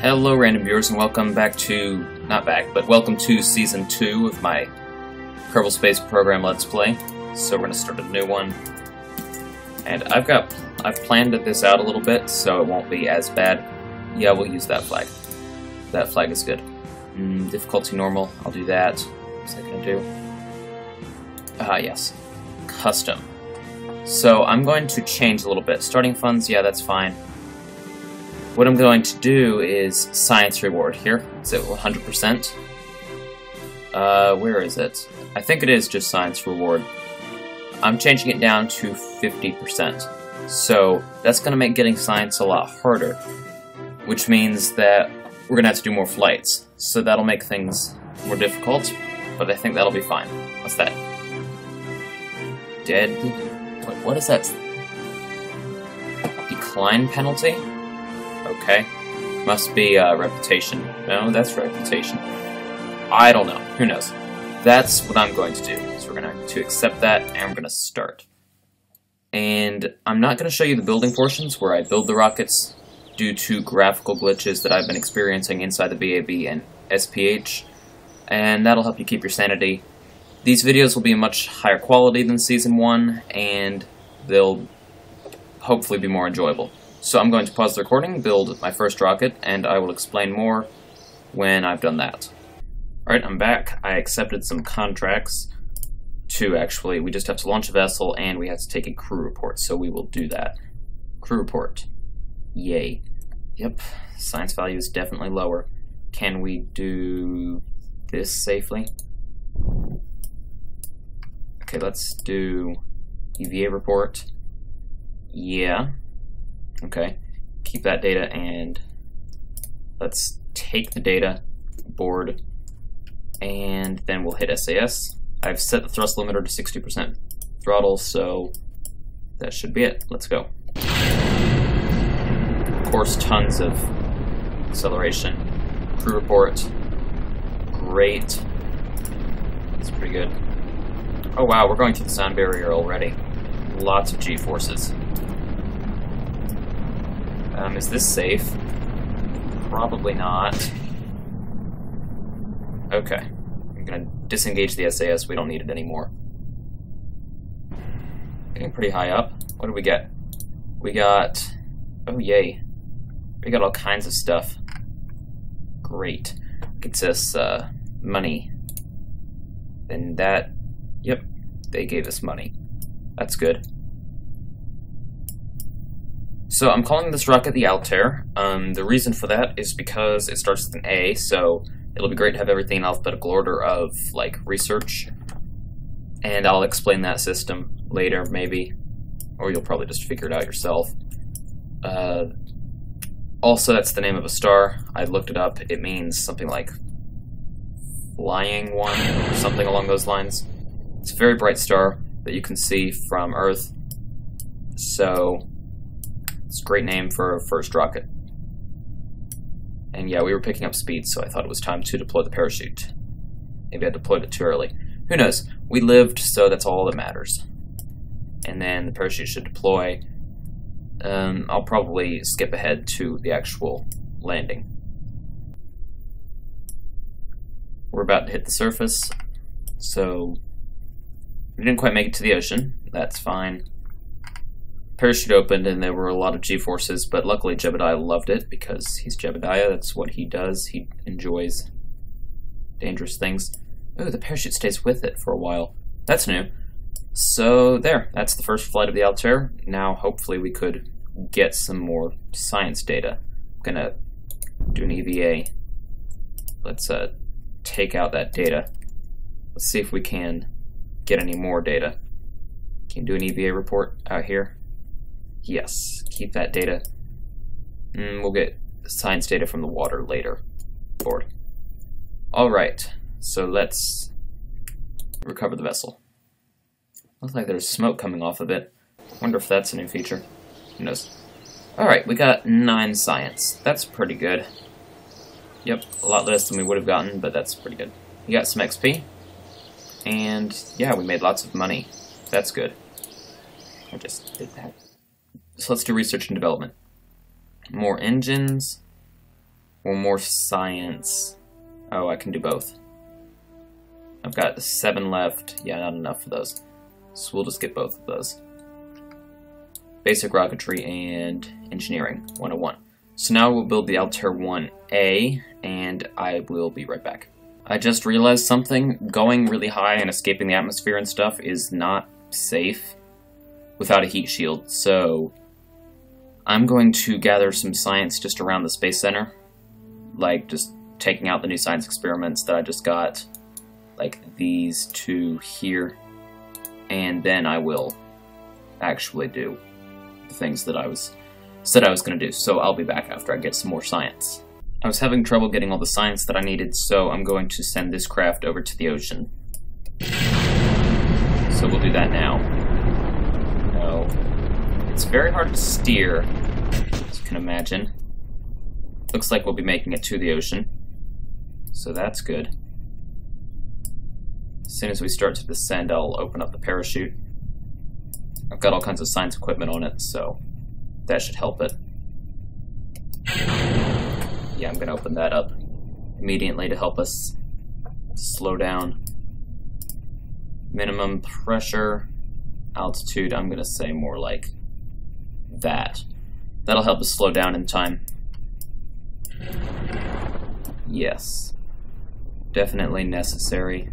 Hello, random viewers, and welcome back to not back, but welcome to season two of my Kerbal Space Program Let's Play. So we're gonna start a new one, and I've got I've planned this out a little bit, so it won't be as bad. Yeah, we'll use that flag. That flag is good. Mm, difficulty normal. I'll do that. What's that gonna do? Ah, yes. Custom. So I'm going to change a little bit. Starting funds, yeah, that's fine. What I'm going to do is science reward here. Is it 100%? Uh, where is it? I think it is just science reward. I'm changing it down to 50%. So that's going to make getting science a lot harder, which means that we're going to have to do more flights. So that'll make things more difficult, but I think that'll be fine. What's that? Dead? What, what is that? Decline penalty? Okay. Must be uh, reputation. No, that's reputation. I don't know. Who knows? That's what I'm going to do. So we're going to accept that, and we're going to start. And I'm not going to show you the building portions where I build the rockets due to graphical glitches that I've been experiencing inside the VAB and SPH, and that'll help you keep your sanity. These videos will be much higher quality than Season 1, and they'll hopefully be more enjoyable. So I'm going to pause the recording, build my first rocket, and I will explain more when I've done that. Alright, I'm back. I accepted some contracts. Two, actually. We just have to launch a vessel, and we have to take a crew report, so we will do that. Crew report. Yay. Yep, science value is definitely lower. Can we do this safely? Okay, let's do EVA report. Yeah. Okay. Keep that data and let's take the data board and then we'll hit SAS. I've set the thrust limiter to 60% throttle, so that should be it. Let's go. Of course, tons of acceleration. Crew report. Great. It's pretty good. Oh wow, we're going through the sound barrier already. Lots of G-forces. Um, is this safe? Probably not. Okay. I'm gonna disengage the SAS, we don't need it anymore. Getting pretty high up. What do we get? We got... Oh yay. We got all kinds of stuff. Great. Gets us, uh, money. And that Yep, they gave us money. That's good. So I'm calling this rocket the Altair. Um, the reason for that is because it starts with an A, so it'll be great to have everything in alphabetical order of, like, research. And I'll explain that system later, maybe. Or you'll probably just figure it out yourself. Uh, also, that's the name of a star. I looked it up. It means something like flying one, or something along those lines. It's a very bright star that you can see from Earth, so it's a great name for a first rocket. And yeah, we were picking up speed, so I thought it was time to deploy the parachute. Maybe I deployed it too early. Who knows? We lived, so that's all that matters. And then the parachute should deploy. Um, I'll probably skip ahead to the actual landing. We're about to hit the surface, so we didn't quite make it to the ocean. That's fine. Parachute opened and there were a lot of G-forces, but luckily Jebediah loved it because he's Jebediah. That's what he does. He enjoys dangerous things. Oh, the parachute stays with it for a while. That's new. So there, that's the first flight of the Altair. Now hopefully we could get some more science data. I'm gonna do an EVA. Let's uh, take out that data. Let's see if we can get any more data. Can do an EVA report out here? Yes, keep that data. Mm, we'll get science data from the water later. Board. Alright, so let's recover the vessel. Looks like there's smoke coming off of it. Wonder if that's a new feature. Who knows? Alright, we got 9 science. That's pretty good. Yep, a lot less than we would have gotten, but that's pretty good. We got some XP. And yeah, we made lots of money. That's good. I just did that. So let's do research and development. More engines. One more science. Oh, I can do both. I've got seven left. Yeah, not enough for those. So we'll just get both of those. Basic rocketry and engineering 101. So now we'll build the Altair 1A, and I will be right back. I just realized something. Going really high and escaping the atmosphere and stuff is not safe without a heat shield, so I'm going to gather some science just around the Space Center. Like, just taking out the new science experiments that I just got. Like, these two here. And then I will actually do the things that I was said I was going to do. So I'll be back after I get some more science. I was having trouble getting all the science that I needed, so I'm going to send this craft over to the ocean. So we'll do that now. It's very hard to steer, as you can imagine. Looks like we'll be making it to the ocean. So that's good. As soon as we start to descend, I'll open up the parachute. I've got all kinds of science equipment on it, so that should help it. Yeah, I'm going to open that up immediately to help us slow down. Minimum pressure, altitude, I'm going to say more like that. That'll help us slow down in time. Yes. Definitely necessary.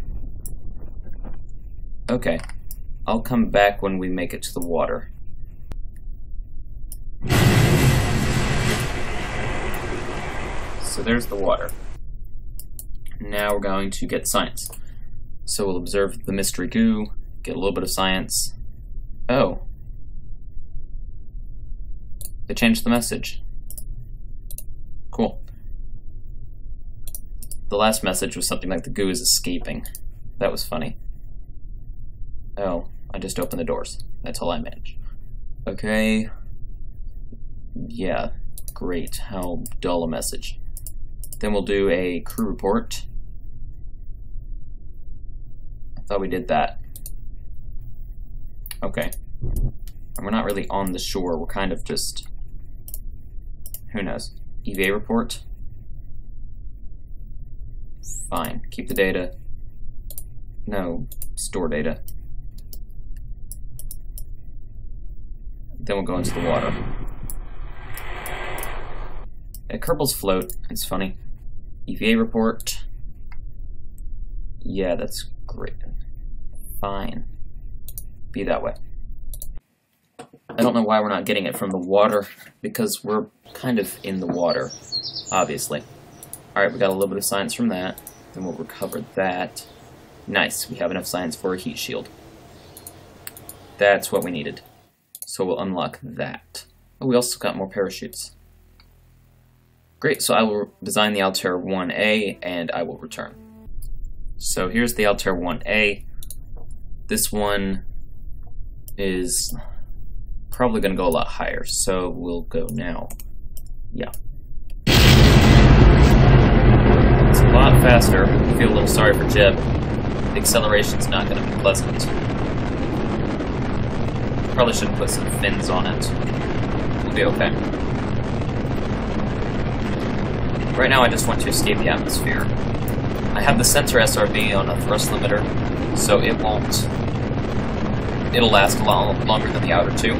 Okay. I'll come back when we make it to the water. So there's the water. Now we're going to get science. So we'll observe the mystery goo, get a little bit of science. Oh. They changed the message. Cool. The last message was something like the goo is escaping. That was funny. Oh, I just opened the doors. That's all I managed. Okay. Yeah, great. How dull a message. Then we'll do a crew report. I thought we did that. Okay. And we're not really on the shore, we're kind of just... Who knows? EVA report? Fine. Keep the data. No, store data. Then we'll go into the water. Yeah, Kerbals float. It's funny. EVA report. Yeah, that's great. Fine. Be that way. I don't know why we're not getting it from the water, because we're kind of in the water, obviously. Alright, we got a little bit of science from that. Then we'll recover that. Nice, we have enough science for a heat shield. That's what we needed. So we'll unlock that. Oh, we also got more parachutes. Great, so I will design the Altair 1A and I will return. So here's the Altair 1A. This one is probably going to go a lot higher, so we'll go now. Yeah. It's a lot faster. I feel a little sorry for Jeb. The acceleration's not going to be pleasant. Probably should put some fins on it. We'll be okay. Right now I just want to escape the atmosphere. I have the sensor SRB on a thrust limiter, so it won't... It'll last a lot longer than the outer two.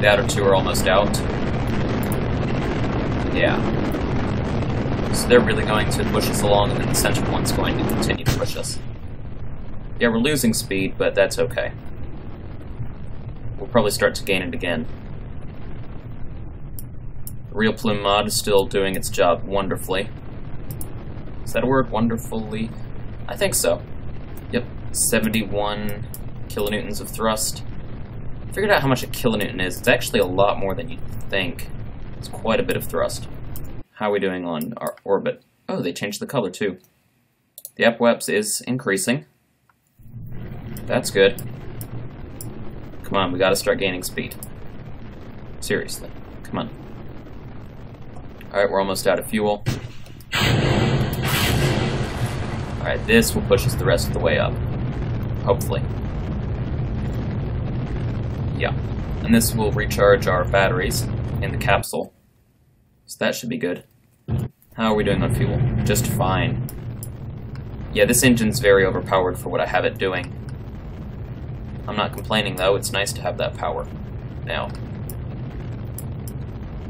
The outer two are almost out. Yeah. So they're really going to push us along, and then the center one's going to continue to push us. Yeah, we're losing speed, but that's okay. We'll probably start to gain it again. Real Plume mod is still doing its job wonderfully. Is that a word? Wonderfully? I think so. Yep, 71 kilonewtons of thrust. Figured out how much a kilonewton is. It's actually a lot more than you'd think. It's quite a bit of thrust. How are we doing on our orbit? Oh, they changed the color too. The apoapsis is increasing. That's good. Come on, we gotta start gaining speed. Seriously, come on. Alright, we're almost out of fuel. Alright, this will push us the rest of the way up. Hopefully. Yeah. And this will recharge our batteries in the capsule. So that should be good. How are we doing on fuel? Just fine. Yeah, this engine's very overpowered for what I have it doing. I'm not complaining though, it's nice to have that power. Now.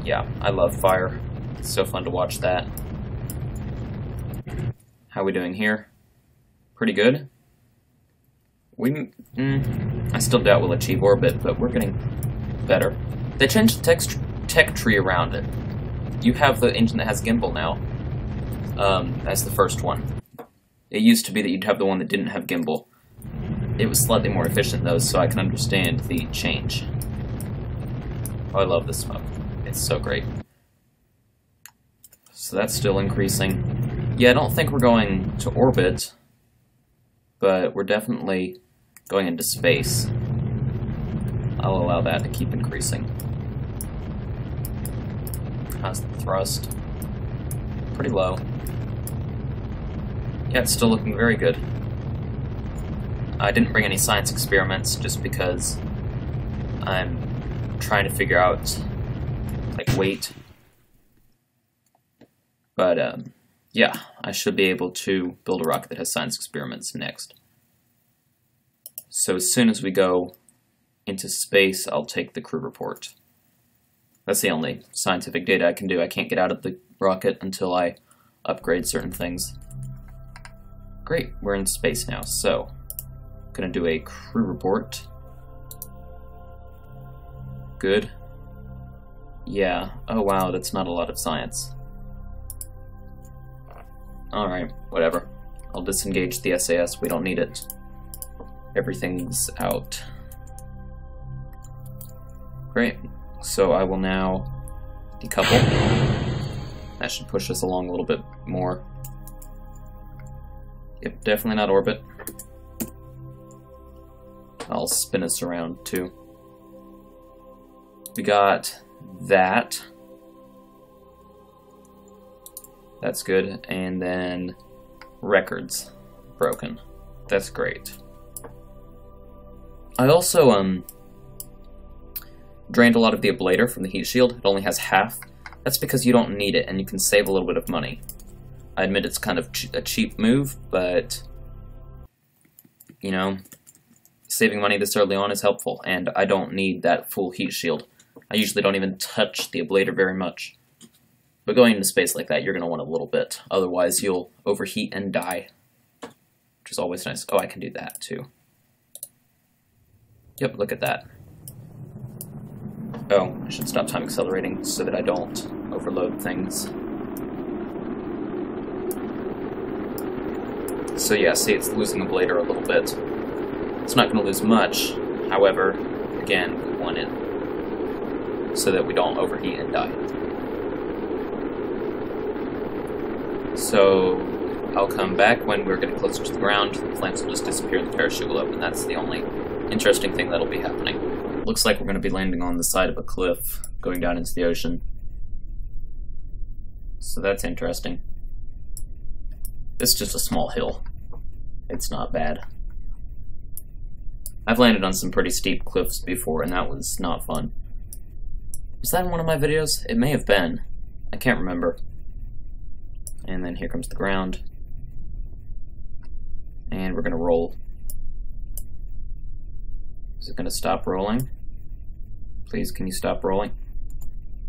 Yeah, I love fire. It's so fun to watch that. How are we doing here? Pretty good. We, mm, I still doubt we'll achieve orbit, but we're getting better. They changed the text, tech tree around it. You have the engine that has gimbal now, um, as the first one. It used to be that you'd have the one that didn't have gimbal. It was slightly more efficient though, so I can understand the change. Oh, I love the smoke. It's so great. So that's still increasing. Yeah, I don't think we're going to orbit, but we're definitely going into space. I'll allow that to keep increasing. The thrust? Pretty low. Yeah, it's still looking very good. I didn't bring any science experiments just because I'm trying to figure out like weight. But um, yeah, I should be able to build a rocket that has science experiments next. So as soon as we go into space, I'll take the crew report. That's the only scientific data I can do. I can't get out of the rocket until I upgrade certain things. Great, we're in space now, so gonna do a crew report. Good. Yeah, oh wow, that's not a lot of science. Alright, whatever. I'll disengage the SAS, we don't need it. Everything's out. Great, so I will now decouple. That should push us along a little bit more. Yep, definitely not orbit. I'll spin us around too. We got that. That's good. And then records broken. That's great. I also um drained a lot of the ablator from the heat shield. It only has half. That's because you don't need it and you can save a little bit of money. I admit it's kind of ch a cheap move, but you know, saving money this early on is helpful, and I don't need that full heat shield. I usually don't even touch the ablator very much. But going into space like that, you're going to want a little bit. Otherwise, you'll overheat and die. Which is always nice. Oh, I can do that, too. Yep, look at that. Oh, I should stop time accelerating so that I don't overload things. So yeah, see, it's losing the ablator a little bit. It's not going to lose much, however, again, we want it so that we don't overheat and die. So I'll come back when we're getting closer to the ground, the flames will just disappear and the parachute will open. That's the only interesting thing that'll be happening. Looks like we're going to be landing on the side of a cliff, going down into the ocean. So that's interesting. It's just a small hill. It's not bad. I've landed on some pretty steep cliffs before, and that was not fun. Was that in one of my videos? It may have been. I can't remember. And then here comes the ground. And we're going to roll. Is it going to stop rolling? Please, can you stop rolling?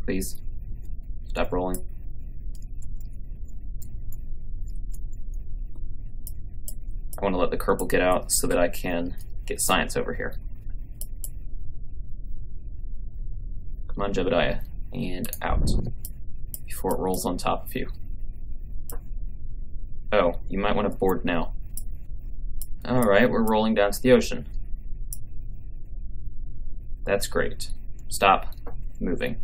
Please, stop rolling. I want to let the Kerbal get out so that I can get science over here. Come on, Jebediah. And out. Before it rolls on top of you. Oh, you might want to board now. Alright, we're rolling down to the ocean. That's great. Stop moving.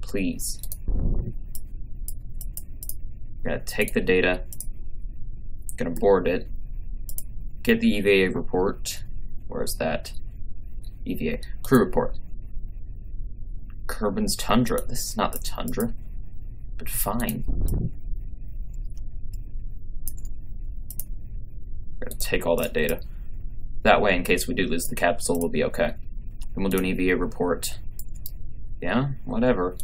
Please. I'm gonna take the data. Gonna board it get the EVA report. Where's that? EVA. Crew report. Kerbin's Tundra. This is not the Tundra. But fine. Gotta take all that data. That way, in case we do lose the capsule, we'll be okay. Then we'll do an EVA report. Yeah, whatever.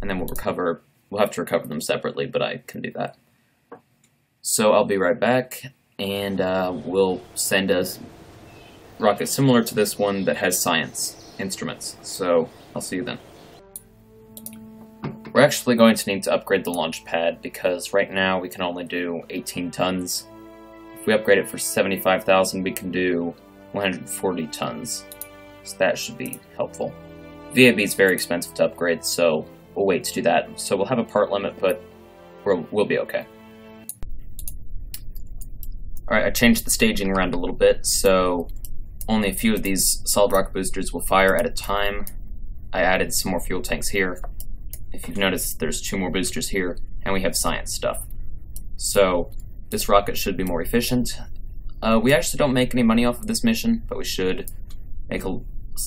And then we'll recover we'll have to recover them separately, but I can do that. So I'll be right back, and uh, we'll send a rocket similar to this one that has science instruments. So I'll see you then. We're actually going to need to upgrade the launch pad because right now we can only do 18 tons. If we upgrade it for 75,000, we can do 140 tons. So that should be helpful. VAB is very expensive to upgrade, so we'll wait to do that. So we'll have a part limit, but we'll, we'll be okay. Alright, I changed the staging around a little bit, so only a few of these solid rocket boosters will fire at a time. I added some more fuel tanks here, if you've noticed, there's two more boosters here, and we have science stuff. So, this rocket should be more efficient. Uh, we actually don't make any money off of this mission, but we should make a,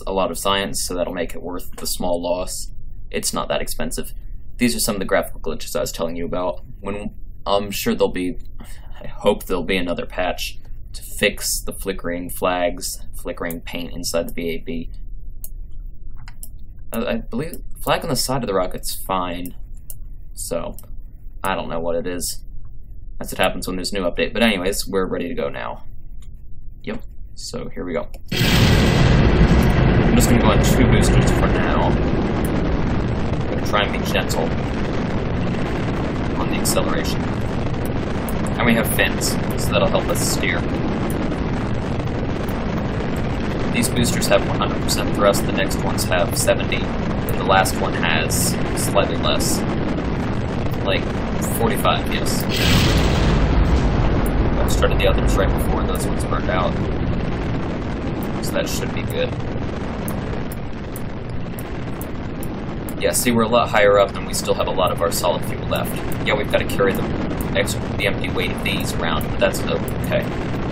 a lot of science, so that'll make it worth the small loss. It's not that expensive. These are some of the graphical glitches I was telling you about. When I'm sure there'll be, I hope there'll be another patch to fix the flickering flags, flickering paint inside the VAB. I, I believe flag on the side of the rocket's fine. So, I don't know what it is. That's what happens when there's a new update. But anyways, we're ready to go now. Yep. So here we go. I'm just gonna go on two boosters for now. I'm gonna try and be gentle on the acceleration. And we have fins, so that'll help us steer. These boosters have 100% thrust, the next ones have 70, and the last one has slightly less. Like 45, yes. I started the others right before those ones burned out. So that should be good. Yeah, see, we're a lot higher up and we still have a lot of our solid fuel left. Yeah, we've got to carry the, extra, the empty weight of these around, but that's okay.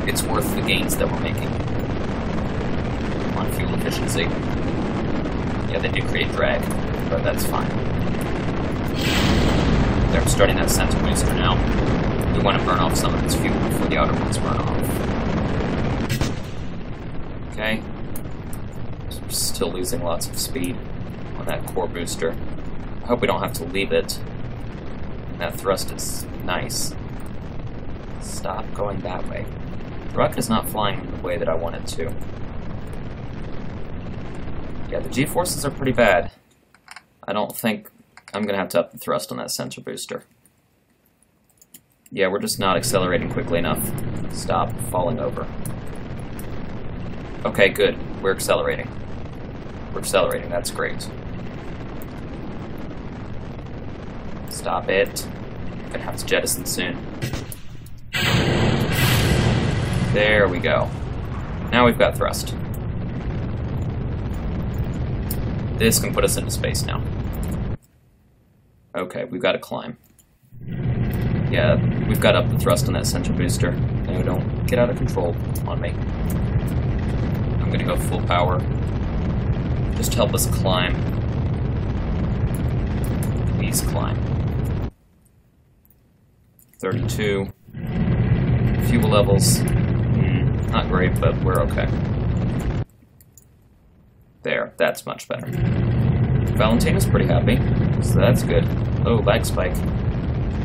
It's worth the gains that we're making on fuel efficiency. Yeah, they do create drag, but that's fine. They're starting that center booster now. We want to burn off some of its fuel before the outer ones burn off. Okay. Still losing lots of speed on that core booster. I hope we don't have to leave it. That thrust is nice. Stop going that way. The rocket is not flying the way that I want it to. Yeah, the G-forces are pretty bad. I don't think I'm going to have to up the thrust on that sensor booster. Yeah, we're just not accelerating quickly enough. Stop falling over. Okay, good. We're accelerating. We're accelerating. That's great. Stop it. Gonna have to jettison soon. There we go. Now we've got thrust. This can put us into space now. Okay, we've got to climb. Yeah, we've got up the thrust on that central booster. No, don't get out of control on me. I'm gonna go full power. Just help us climb. Please climb. 32. Fuel levels. Mm, not great, but we're okay. There, that's much better. Valentina's pretty happy, so that's good. Oh, lag spike.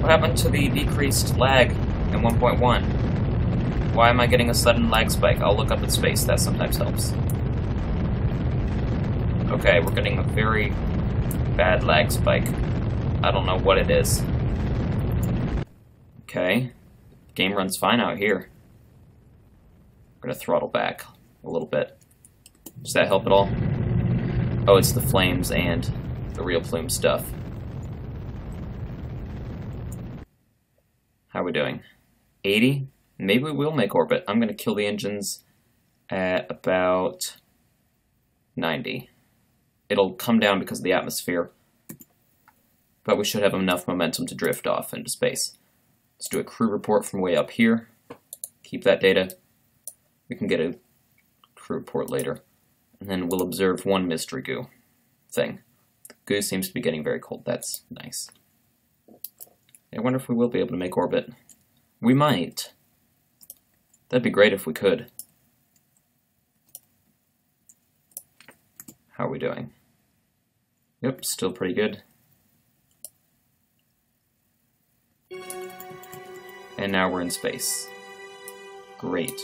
What happened to the decreased lag in 1.1? Why am I getting a sudden lag spike? I'll look up in space, that sometimes helps. Okay, we're getting a very bad lag spike. I don't know what it is. Okay. Game runs fine out here. We're gonna throttle back a little bit. Does that help at all? Oh, it's the flames and the real plume stuff. How are we doing? 80? Maybe we will make orbit. I'm going to kill the engines at about 90. It'll come down because of the atmosphere, but we should have enough momentum to drift off into space. Let's do a crew report from way up here. Keep that data. We can get a crew report later and then we'll observe one mystery goo thing. Goose seems to be getting very cold. That's nice. I wonder if we will be able to make orbit. We might. That'd be great if we could. How are we doing? Yep, still pretty good. And now we're in space. Great.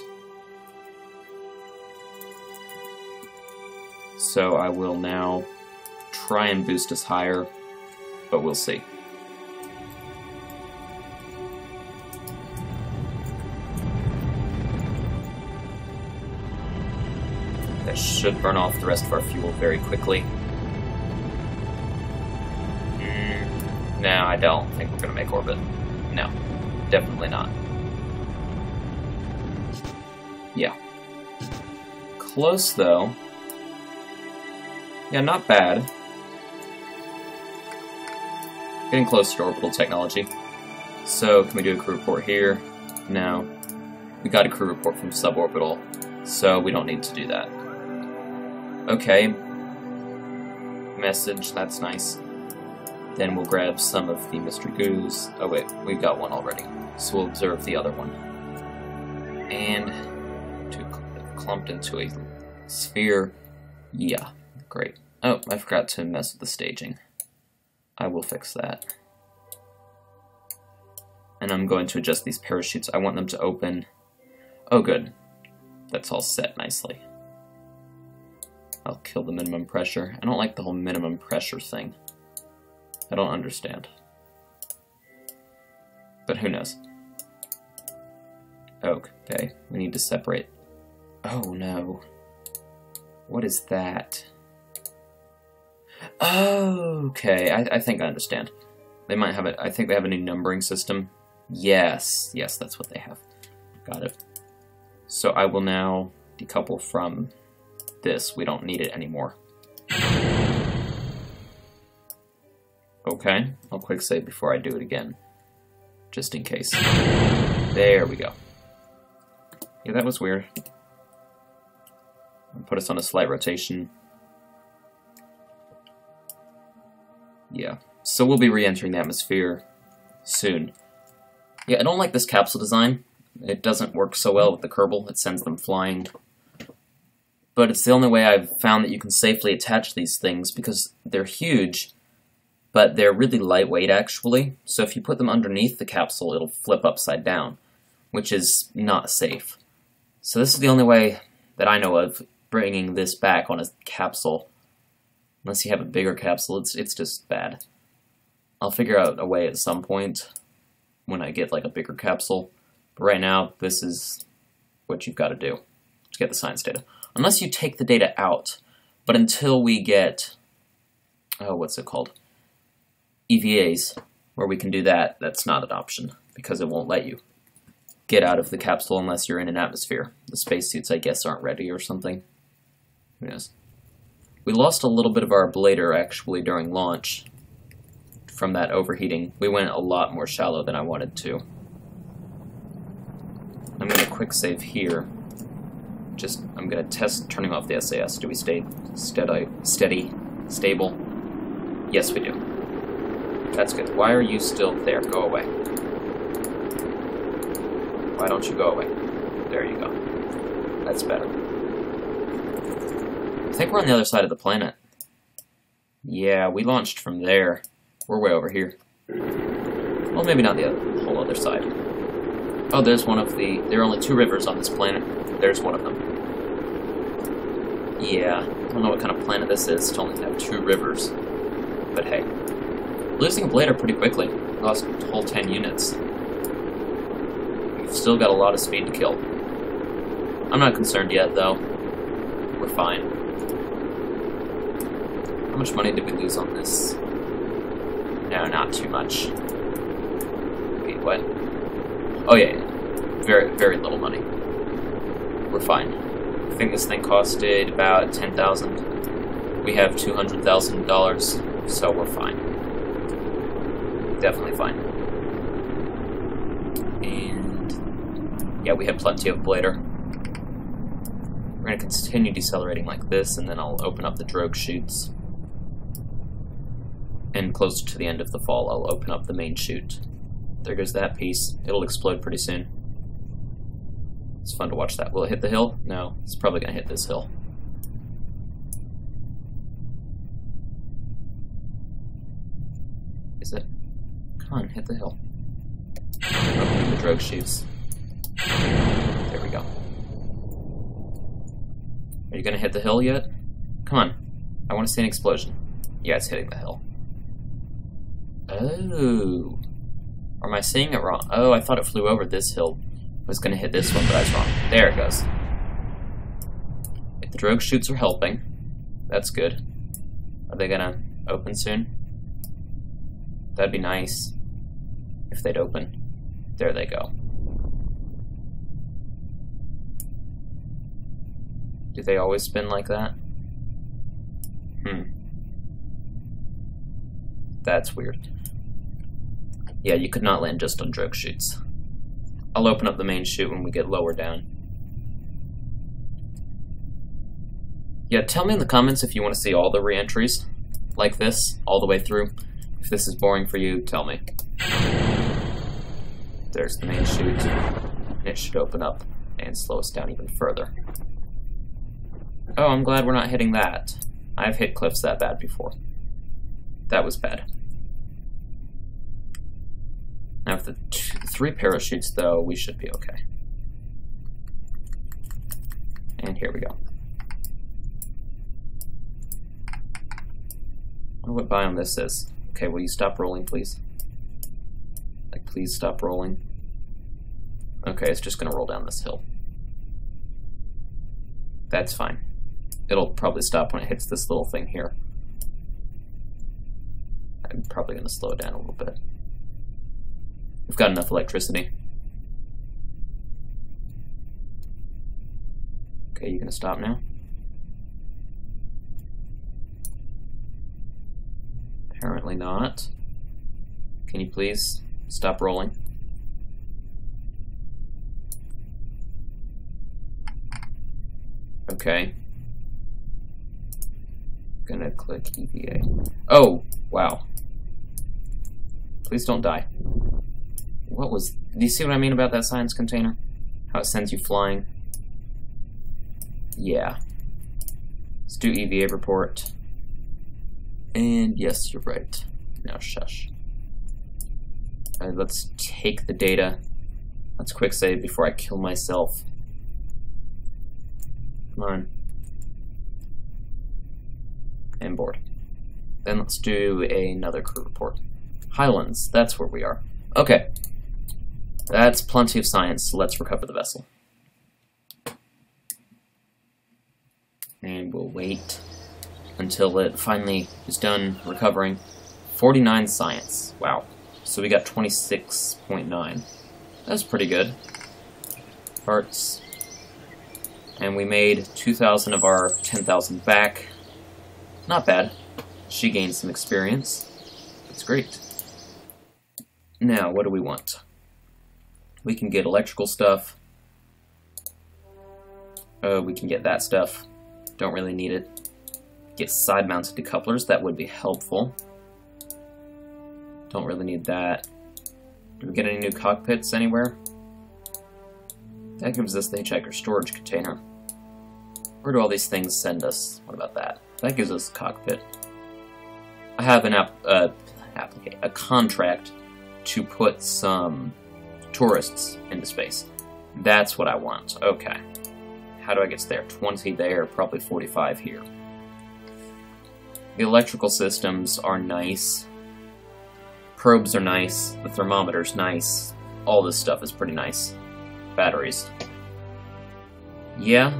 So I will now try and boost us higher, but we'll see. That should burn off the rest of our fuel very quickly. Mm, no, I don't think we're going to make orbit. No, definitely not. Yeah. Close, though. Yeah, not bad. Getting close to orbital technology. So, can we do a crew report here? No. We got a crew report from suborbital, so we don't need to do that. Okay. Message, that's nice. Then we'll grab some of the mystery goos. Oh wait, we've got one already. So we'll observe the other one. And to clumped into a sphere. Yeah, great. Oh, I forgot to mess with the staging. I will fix that. And I'm going to adjust these parachutes. I want them to open. Oh, good. That's all set nicely. I'll kill the minimum pressure. I don't like the whole minimum pressure thing. I don't understand. But who knows? Okay, we need to separate. Oh no. What is that? Okay, I, I think I understand. They might have it. I think they have a new numbering system. Yes, yes, that's what they have. Got it. So I will now decouple from this. We don't need it anymore. Okay, I'll quick save before I do it again. Just in case. There we go. Yeah, that was weird. Put us on a slight rotation. Yeah. So we'll be re-entering the atmosphere soon. Yeah, I don't like this capsule design. It doesn't work so well with the Kerbal. It sends them flying. But it's the only way I've found that you can safely attach these things because they're huge, but they're really lightweight actually. So if you put them underneath the capsule, it'll flip upside down, which is not safe. So this is the only way that I know of bringing this back on a capsule. Unless you have a bigger capsule, it's, it's just bad. I'll figure out a way at some point when I get like a bigger capsule. But right now, this is what you've got to do to get the science data. Unless you take the data out. But until we get, oh, what's it called? EVAs, where we can do that, that's not an option because it won't let you get out of the capsule unless you're in an atmosphere. The spacesuits, I guess, aren't ready or something. Who knows? We lost a little bit of our ablator actually, during launch from that overheating. We went a lot more shallow than I wanted to. I'm going to quick save here. Just, I'm going to test turning off the SAS. Do we stay steady, steady, stable? Yes, we do. That's good. Why are you still there? Go away. Why don't you go away? There you go. That's better. I think we're on the other side of the planet. Yeah, we launched from there. We're way over here. Well, maybe not the other, whole other side. Oh, there's one of the... There are only two rivers on this planet. There's one of them. Yeah, I don't know what kind of planet this is to only have two rivers. But hey. Losing a ablator pretty quickly. Lost a whole 10 units. We've still got a lot of speed to kill. I'm not concerned yet, though. We're fine. How much money did we lose on this? No, not too much. Wait, what? Oh yeah, very, very little money. We're fine. I think this thing costed about 10000 We have $200,000, so we're fine. Definitely fine. And yeah, we have plenty of ablator. We're going to continue decelerating like this, and then I'll open up the drogue chutes and closer to the end of the fall, I'll open up the main chute. There goes that piece. It'll explode pretty soon. It's fun to watch that. Will it hit the hill? No, it's probably going to hit this hill. Is it? Come on, hit the hill. the drogue chutes. There we go. Are you gonna hit the hill yet? Come on. I want to see an explosion. Yeah, it's hitting the hill. Oh. Or am I seeing it wrong? Oh, I thought it flew over this hill. It was gonna hit this one, but I was wrong. There it goes. If the drogue chutes are helping, that's good. Are they gonna open soon? That'd be nice if they'd open. There they go. Do they always spin like that? Hmm. That's weird. Yeah, you could not land just on drogue chutes. I'll open up the main chute when we get lower down. Yeah, tell me in the comments if you want to see all the reentries like this, all the way through. If this is boring for you, tell me. There's the main chute, and it should open up and slow us down even further. Oh, I'm glad we're not hitting that. I've hit cliffs that bad before. That was bad. Now, if the three parachutes, though, we should be okay. And here we go. I what biome this is. Okay, will you stop rolling, please? Like, please stop rolling. Okay, it's just gonna roll down this hill. That's fine. It'll probably stop when it hits this little thing here. I'm probably gonna slow it down a little bit. We've got enough electricity. Okay, you gonna stop now? Apparently not. Can you please stop rolling? Okay. Gonna click EVA. Oh, wow. Please don't die. What was... Do you see what I mean about that science container? How it sends you flying? Yeah. Let's do EVA report. And yes, you're right. Now shush. Alright, let's take the data. Let's quick save before I kill myself. Come on. And board. Then let's do another crew report. Highlands, that's where we are. Okay. That's plenty of science, let's recover the vessel. And we'll wait until it finally is done recovering. 49 science. Wow. So we got 26.9. That's pretty good. Parts. And we made 2,000 of our 10,000 back. Not bad. She gained some experience. It's great. Now, what do we want? We can get electrical stuff. Uh, we can get that stuff. Don't really need it get side-mounted decouplers, that would be helpful. Don't really need that. Do we get any new cockpits anywhere? That gives us the hitchhiker storage container. Where do all these things send us? What about that? That gives us cockpit. I have an app, uh, a contract to put some tourists into space. That's what I want. Okay. How do I get there? 20 there, probably 45 here. The electrical systems are nice. Probes are nice. The thermometer's nice. All this stuff is pretty nice. Batteries. Yeah,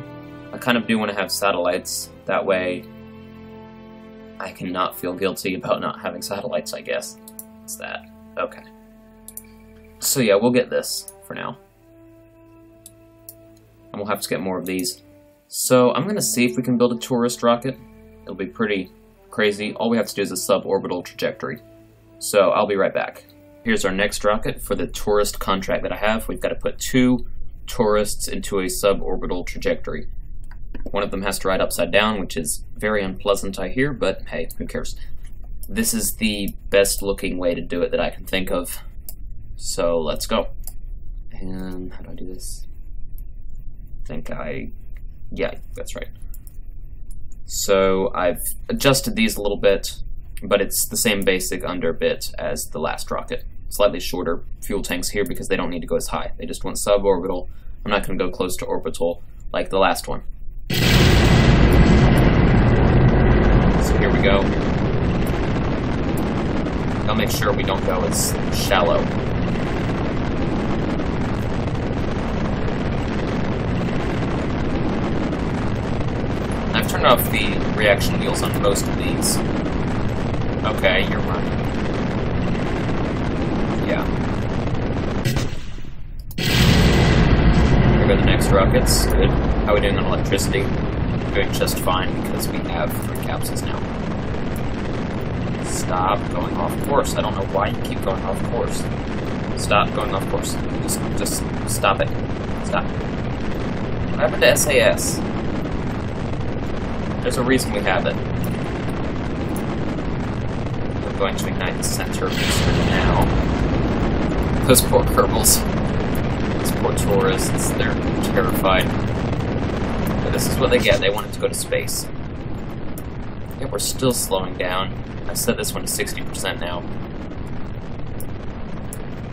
I kind of do want to have satellites. That way, I can not feel guilty about not having satellites, I guess. It's that. Okay. So yeah, we'll get this for now. And we'll have to get more of these. So I'm going to see if we can build a tourist rocket. It'll be pretty crazy, all we have to do is a suborbital trajectory. So I'll be right back. Here's our next rocket for the tourist contract that I have. We've got to put two tourists into a suborbital trajectory. One of them has to ride upside down, which is very unpleasant, I hear, but hey, who cares? This is the best looking way to do it that I can think of. So let's go. And how do I do this? I think I, yeah, that's right. So I've adjusted these a little bit, but it's the same basic under bit as the last rocket. slightly shorter fuel tanks here because they don't need to go as high. They just want suborbital. I'm not going to go close to orbital like the last one. So here we go. I'll make sure we don't go as shallow. I've turned off the reaction wheels on most of these. Okay, you're right. Yeah. Here go the next rockets. Good. How are we doing on electricity? Doing just fine because we have three capsules now. Stop going off course. I don't know why you keep going off course. Stop going off course. Just, just stop it. Stop. What happened to SAS? There's a reason we have it. We're going to ignite the center booster now. Those poor Kerbals. Those poor tourists, they're terrified. But this is what they get, they wanted to go to space. Yeah, we're still slowing down. I set this one to 60% now.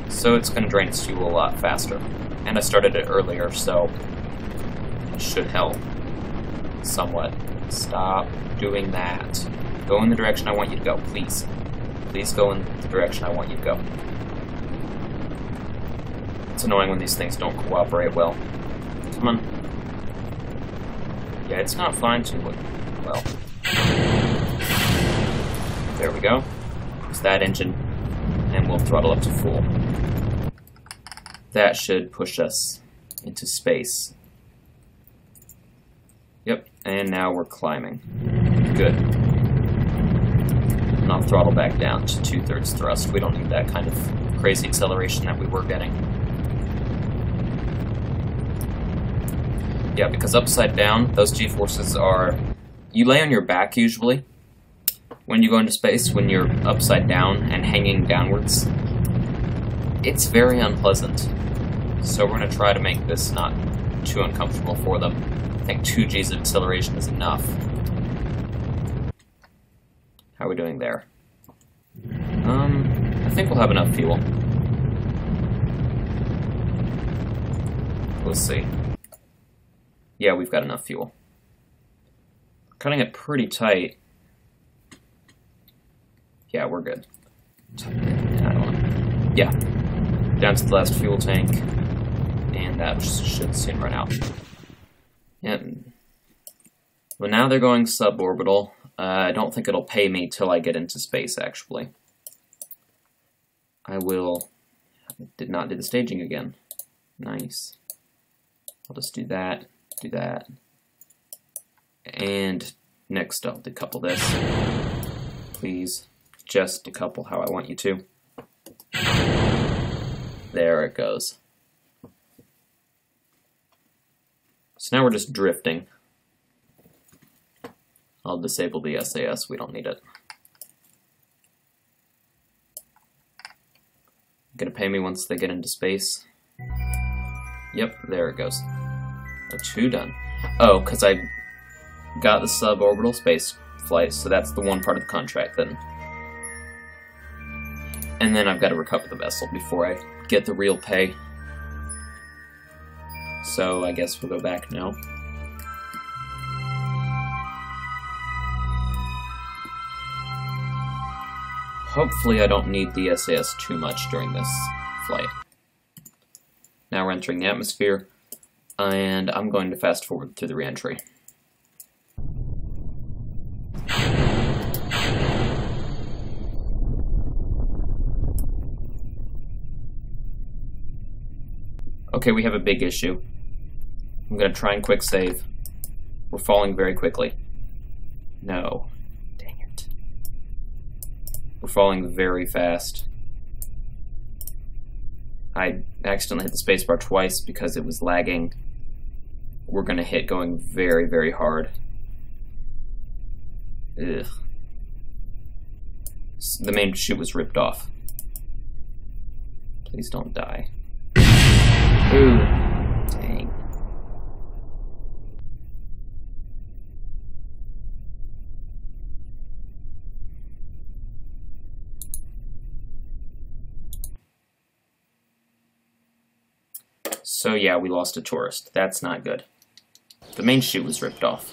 So it's going to drain its fuel a lot faster. And I started it earlier, so it should help somewhat. Stop doing that. Go in the direction I want you to go, please. Please go in the direction I want you to go. It's annoying when these things don't cooperate well. Come on. Yeah, it's not flying too well. There we go. That engine, and we'll throttle up to full. That should push us into space. Yep, and now we're climbing. Good. And I'll throttle back down to two-thirds thrust. We don't need that kind of crazy acceleration that we were getting. Yeah, because upside down, those g-forces are... You lay on your back, usually, when you go into space, when you're upside down and hanging downwards. It's very unpleasant. So we're going to try to make this not too uncomfortable for them. I think 2 G's of acceleration is enough. How are we doing there? Um, I think we'll have enough fuel. Let's see. Yeah, we've got enough fuel. Cutting it pretty tight. Yeah, we're good. Yeah. Down to the last fuel tank. And that should soon run out. Yep. Well, now they're going suborbital. Uh, I don't think it'll pay me till I get into space, actually. I will... Did not do the staging again. Nice. I'll just do that, do that. And next I'll decouple this. Please, just decouple how I want you to. There it goes. So now we're just drifting. I'll disable the SAS, we don't need it. Gonna pay me once they get into space. Yep, there it goes. two done. Oh, because I got the suborbital space flight, so that's the one part of the contract then. And then I've got to recover the vessel before I get the real pay. So I guess we'll go back now. Hopefully I don't need the SAS too much during this flight. Now we're entering the atmosphere, and I'm going to fast forward through the reentry. Okay, we have a big issue. I'm going to try and quick save. We're falling very quickly. No. Dang it. We're falling very fast. I accidentally hit the spacebar twice because it was lagging. We're going to hit going very, very hard. Ugh. The main chute was ripped off. Please don't die. Dang. So yeah, we lost a tourist. That's not good. The main chute was ripped off.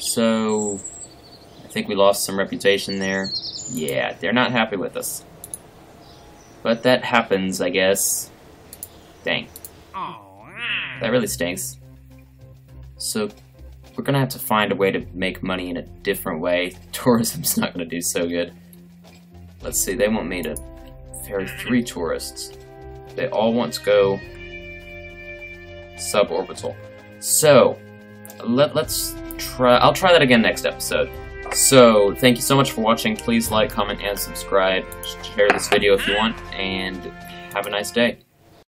So, I think we lost some reputation there. Yeah, they're not happy with us. But that happens, I guess. Dang. That really stinks. So, we're gonna have to find a way to make money in a different way. Tourism's not gonna do so good. Let's see, they want me to ferry three tourists. They all want to go suborbital. So, let, let's try, I'll try that again next episode. So, thank you so much for watching. Please like, comment, and subscribe. Share this video if you want, and have a nice day.